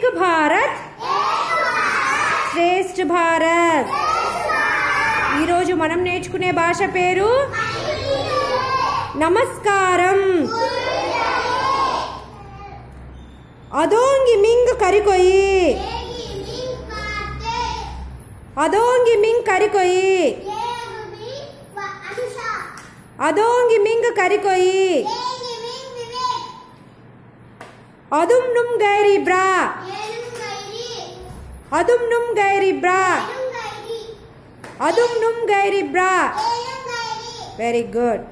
एक భారత్. శ్రేష్ఠ భారత్. ఈరోజు మనం నేర్చుకునే భాష పేరు నమస్కారం. అదోంగి మింగ్ కరికొయి. అదోంగి మింగ్ కరికొయి. అదోంగి మింగ్ కరికొయి. அதும் நும் கைரி பிரா அதும் நும் கைரி பிரா அதும் நும் கைரி பிரா வெரி குட்